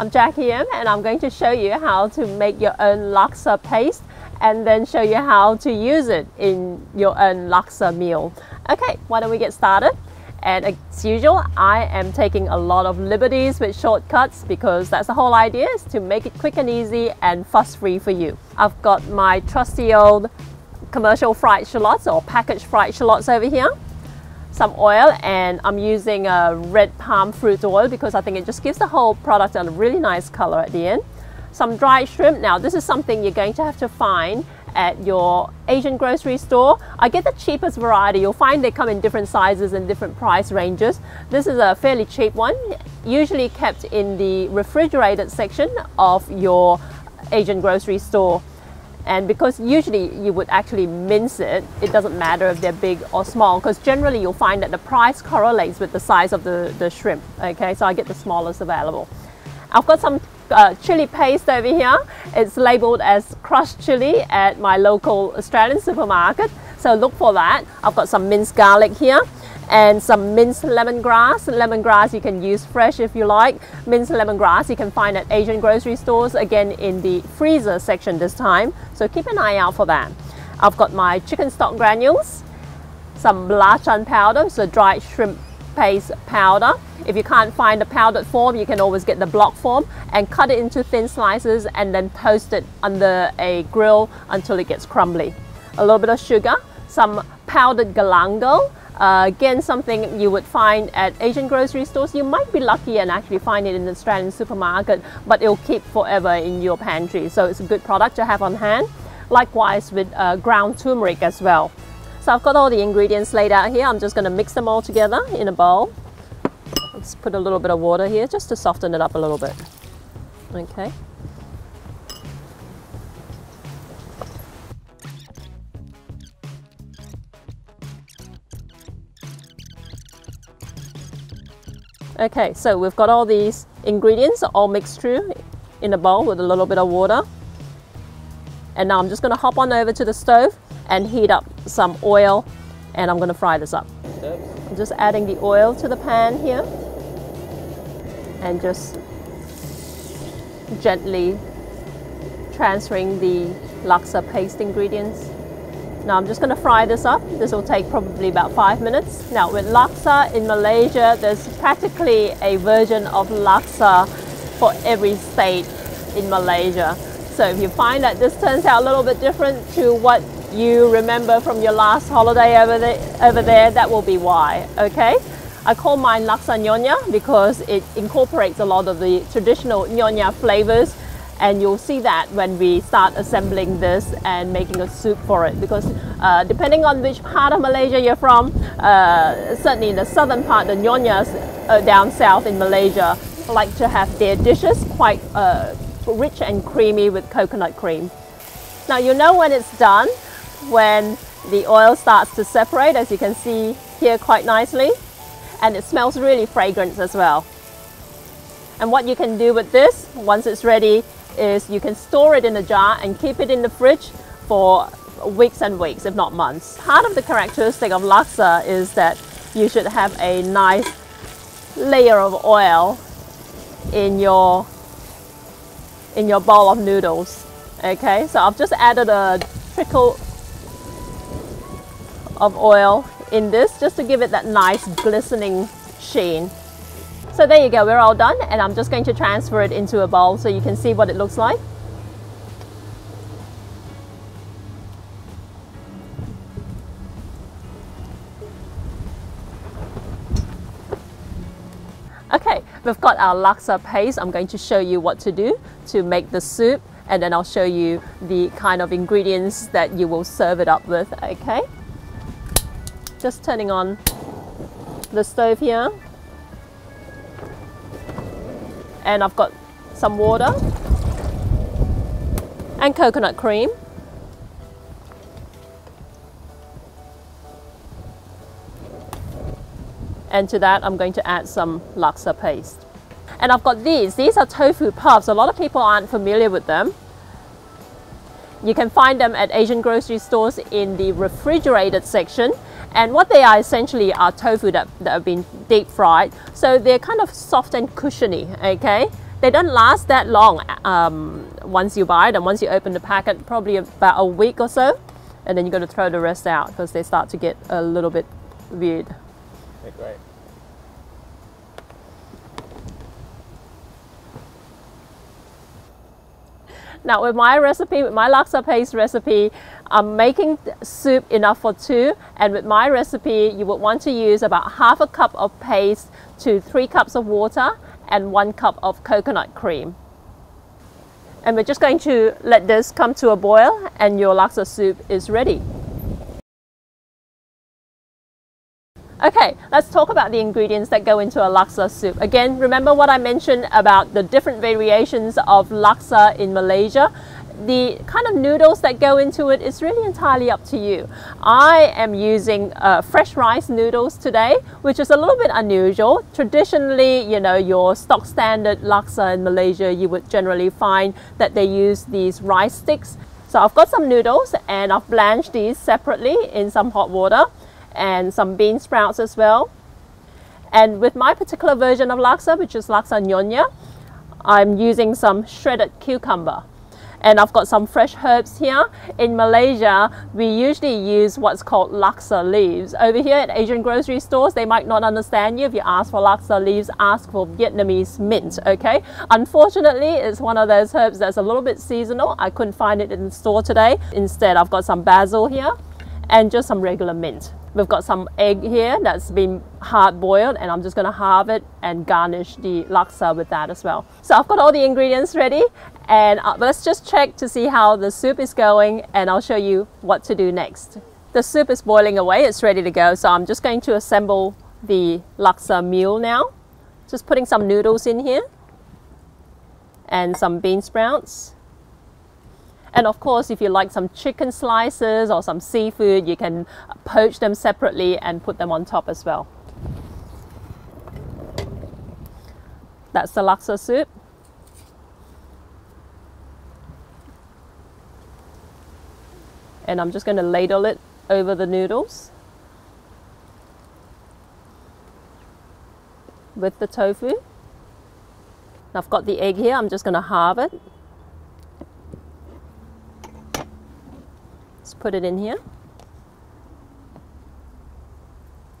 I'm Jackie M and I'm going to show you how to make your own laksa paste and then show you how to use it in your own laksa meal. Okay, why don't we get started? And as usual, I am taking a lot of liberties with shortcuts because that's the whole idea is to make it quick and easy and fuss-free for you. I've got my trusty old commercial fried shallots or packaged fried shallots over here some oil and I'm using a red palm fruit oil because I think it just gives the whole product a really nice color at the end. Some dried shrimp. Now this is something you're going to have to find at your Asian grocery store. I get the cheapest variety. You'll find they come in different sizes and different price ranges. This is a fairly cheap one, usually kept in the refrigerated section of your Asian grocery store. And because usually you would actually mince it, it doesn't matter if they're big or small because generally you'll find that the price correlates with the size of the, the shrimp. Okay, so I get the smallest available. I've got some uh, chili paste over here. It's labeled as crushed chili at my local Australian supermarket. So look for that. I've got some minced garlic here and some minced lemongrass. Lemongrass you can use fresh if you like. Minced lemongrass you can find at Asian grocery stores, again in the freezer section this time. So keep an eye out for that. I've got my chicken stock granules, some belacan powder, so dried shrimp paste powder. If you can't find the powdered form, you can always get the block form and cut it into thin slices and then toast it under a grill until it gets crumbly. A little bit of sugar, some powdered galangal, uh, again, something you would find at Asian grocery stores. You might be lucky and actually find it in the Australian supermarket, but it'll keep forever in your pantry. So it's a good product to have on hand. Likewise with uh, ground turmeric as well. So I've got all the ingredients laid out here. I'm just going to mix them all together in a bowl. Let's put a little bit of water here just to soften it up a little bit. Okay. Okay, so we've got all these ingredients all mixed through in a bowl with a little bit of water. And now I'm just going to hop on over to the stove and heat up some oil and I'm going to fry this up. I'm just adding the oil to the pan here and just gently transferring the laksa paste ingredients now I'm just going to fry this up. This will take probably about five minutes. Now with laksa in Malaysia, there's practically a version of laksa for every state in Malaysia. So if you find that this turns out a little bit different to what you remember from your last holiday over, the, over there, that will be why, okay? I call mine laksa nyonya because it incorporates a lot of the traditional nyonya flavors and you'll see that when we start assembling this and making a soup for it because uh, depending on which part of Malaysia you're from, uh, certainly in the southern part, the Nyonyas uh, down south in Malaysia like to have their dishes quite uh, rich and creamy with coconut cream. Now you know when it's done, when the oil starts to separate as you can see here quite nicely and it smells really fragrant as well. And what you can do with this, once it's ready, is you can store it in a jar and keep it in the fridge for weeks and weeks, if not months. Part of the characteristic of laksa is that you should have a nice layer of oil in your in your bowl of noodles. Okay, so I've just added a trickle of oil in this just to give it that nice glistening sheen. So there you go, we're all done and I'm just going to transfer it into a bowl so you can see what it looks like. Okay, we've got our laksa paste. I'm going to show you what to do to make the soup and then I'll show you the kind of ingredients that you will serve it up with, okay? Just turning on the stove here and I've got some water and coconut cream. And to that, I'm going to add some laksa paste. And I've got these. These are tofu puffs. A lot of people aren't familiar with them. You can find them at Asian grocery stores in the refrigerated section. And what they are essentially are tofu that, that have been deep fried. So they're kind of soft and cushiony, okay? They don't last that long um, once you buy them. Once you open the packet, probably about a week or so, and then you're going to throw the rest out because they start to get a little bit weird. Okay, great. Now with my recipe, with my laksa paste recipe, I'm making soup enough for two and with my recipe you would want to use about half a cup of paste to three cups of water and one cup of coconut cream. And we're just going to let this come to a boil and your laksa soup is ready. Okay, let's talk about the ingredients that go into a laksa soup. Again, remember what I mentioned about the different variations of laksa in Malaysia? The kind of noodles that go into it is really entirely up to you. I am using uh, fresh rice noodles today, which is a little bit unusual. Traditionally, you know, your stock standard laksa in Malaysia, you would generally find that they use these rice sticks. So I've got some noodles and I've blanched these separately in some hot water and some bean sprouts as well. And with my particular version of laksa, which is laksa nyonya, I'm using some shredded cucumber. And I've got some fresh herbs here. In Malaysia, we usually use what's called laksa leaves. Over here at Asian grocery stores, they might not understand you. If you ask for laksa leaves, ask for Vietnamese mint, okay? Unfortunately, it's one of those herbs that's a little bit seasonal. I couldn't find it in the store today. Instead, I've got some basil here and just some regular mint. We've got some egg here that's been hard boiled and I'm just going to halve it and garnish the laksa with that as well. So I've got all the ingredients ready and uh, let's just check to see how the soup is going and I'll show you what to do next. The soup is boiling away, it's ready to go. So I'm just going to assemble the laksa meal now. Just putting some noodles in here and some bean sprouts and of course, if you like some chicken slices or some seafood, you can poach them separately and put them on top as well. That's the laksa soup. And I'm just going to ladle it over the noodles with the tofu. I've got the egg here, I'm just going to halve it put it in here.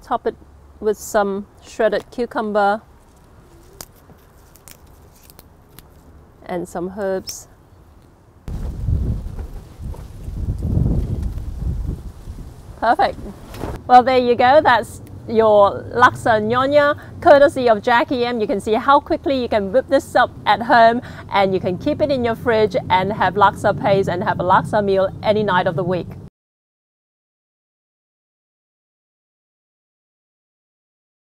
Top it with some shredded cucumber and some herbs. Perfect. Well, there you go. That's your laksa nyonya courtesy of Jackie M. You can see how quickly you can whip this up at home and you can keep it in your fridge and have laksa paste and have a laksa meal any night of the week.